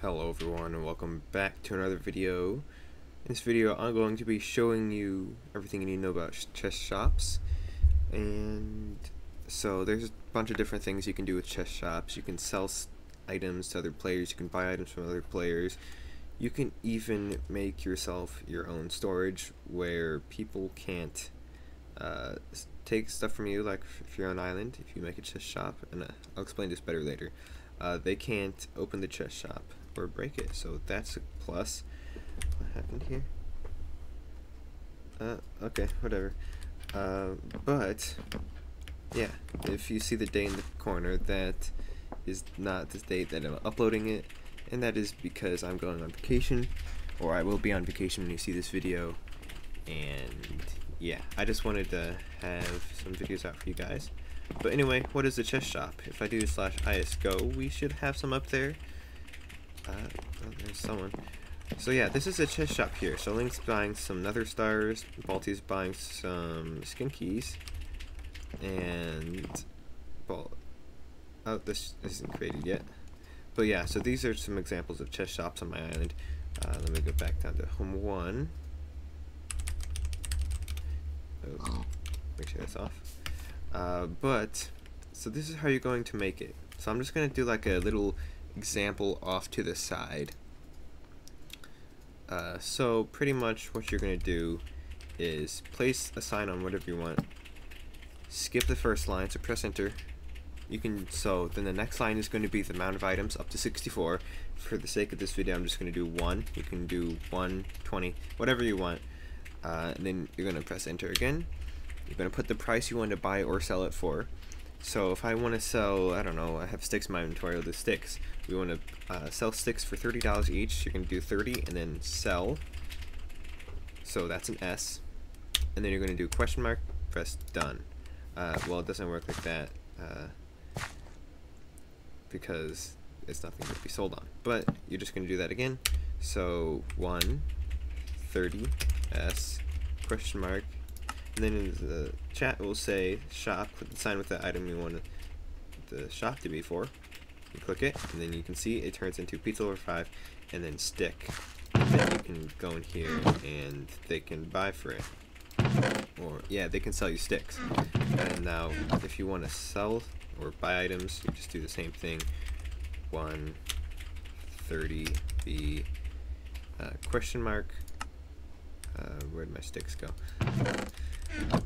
Hello everyone and welcome back to another video. In this video I'm going to be showing you everything you need to know about chest shops and so there's a bunch of different things you can do with chest shops. You can sell items to other players, you can buy items from other players, you can even make yourself your own storage where people can't uh, take stuff from you like if you're on an island, if you make a chest shop, and uh, I'll explain this better later. Uh, they can't open the chest shop or break it. So that's a plus. What happened here? Uh, okay, whatever. Uh, but, yeah, if you see the day in the corner, that is not the date that I'm uploading it, and that is because I'm going on vacation, or I will be on vacation when you see this video, and yeah, I just wanted to have some videos out for you guys. But anyway, what is the chest shop? If I do slash ISGO, we should have some up there. Uh, oh, there's someone. So yeah, this is a chest shop here. So Link's buying some Nether Stars, Balti's buying some Skin Keys, and well, oh, this isn't created yet. But yeah, so these are some examples of chest shops on my island. Uh, let me go back down to home one. Make sure that's off. Uh, but so this is how you're going to make it. So I'm just going to do like a little example off to the side. Uh, so pretty much what you're going to do is place a sign on whatever you want. Skip the first line, so press enter. You can, so then the next line is going to be the amount of items up to 64. For the sake of this video, I'm just going to do 1. You can do 1, 20, whatever you want. Uh, and then you're going to press enter again. You're going to put the price you want to buy or sell it for. So if I want to sell, I don't know, I have sticks in my inventory, the sticks. We want to uh, sell sticks for $30 each. You're going to do 30 and then sell. So that's an S. And then you're going to do question mark, press done. Uh, well, it doesn't work like that uh, because it's nothing to be sold on. But you're just going to do that again. So 1, 30, S, question mark, and then in the chat we'll say shop, click the sign with the item you want the shop to be for. You click it, and then you can see it turns into pizza lover 5, and then stick. Then you can go in here, and they can buy for it. Or, yeah, they can sell you sticks. And now, if you want to sell or buy items, you just do the same thing. 130 the uh, question mark. Uh, where'd my sticks go?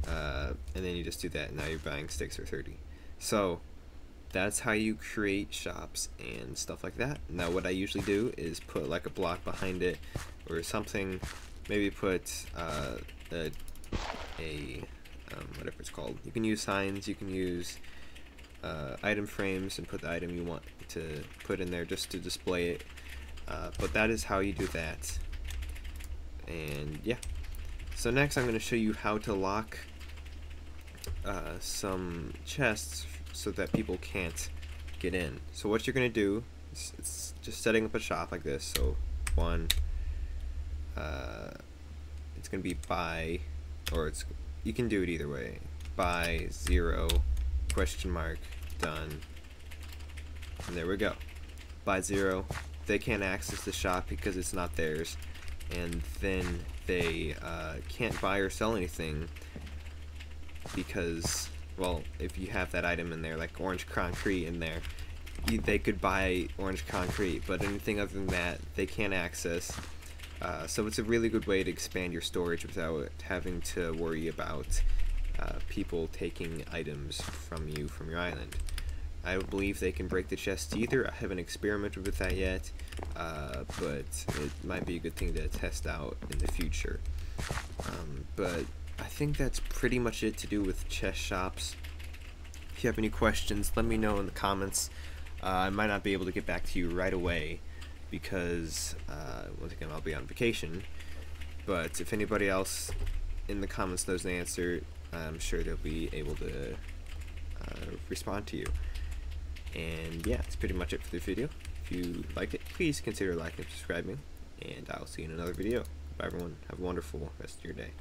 Uh, and then you just do that. Now you're buying sticks for 30. So that's how you create shops and stuff like that. Now what I usually do is put like a block behind it or something. Maybe put uh, a, a um, whatever it's called. You can use signs. You can use uh, item frames and put the item you want to put in there just to display it. Uh, but that is how you do that. And yeah. So next I'm going to show you how to lock uh, some chests so that people can't get in. So what you're going to do is it's just setting up a shop like this. So one, uh, it's going to be buy, or it's you can do it either way. Buy zero question mark done. And there we go. Buy zero. They can't access the shop because it's not theirs and then they uh, can't buy or sell anything because, well, if you have that item in there, like orange concrete in there, you, they could buy orange concrete, but anything other than that, they can't access. Uh, so it's a really good way to expand your storage without having to worry about uh, people taking items from you from your island. I don't believe they can break the chest either. I haven't experimented with that yet, uh, but it might be a good thing to test out in the future. Um, but I think that's pretty much it to do with chest shops. If you have any questions, let me know in the comments. Uh, I might not be able to get back to you right away because, uh, once again, I'll be on vacation. But if anybody else in the comments knows the answer, I'm sure they'll be able to uh, respond to you. And yeah, that's pretty much it for the video. If you liked it, please consider liking and subscribing. And I'll see you in another video. Bye everyone. Have a wonderful rest of your day.